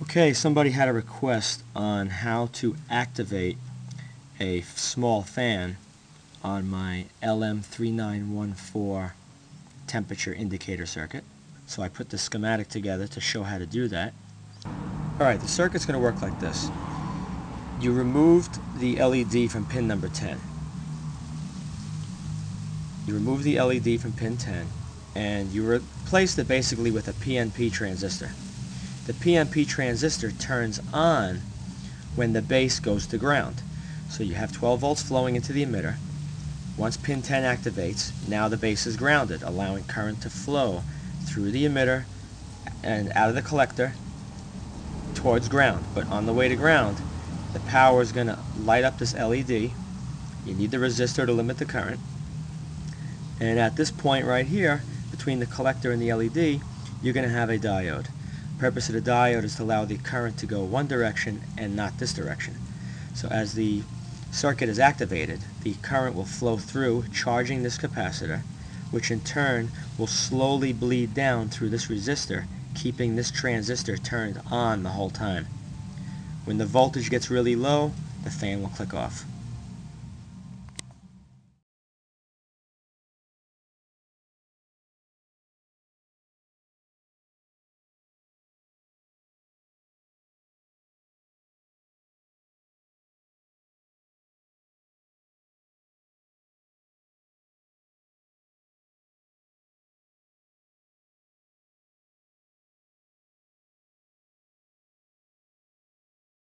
Okay, somebody had a request on how to activate a small fan on my LM3914 temperature indicator circuit. So I put the schematic together to show how to do that. Alright, the circuit's going to work like this. You removed the LED from pin number 10. You remove the LED from pin 10 and you replaced it basically with a PNP transistor. The PNP transistor turns on when the base goes to ground. So you have 12 volts flowing into the emitter. Once pin 10 activates, now the base is grounded, allowing current to flow through the emitter and out of the collector towards ground. But on the way to ground, the power is going to light up this LED. You need the resistor to limit the current. And at this point right here, between the collector and the LED, you're going to have a diode. The purpose of the diode is to allow the current to go one direction and not this direction. So as the circuit is activated, the current will flow through, charging this capacitor, which in turn will slowly bleed down through this resistor, keeping this transistor turned on the whole time. When the voltage gets really low, the fan will click off.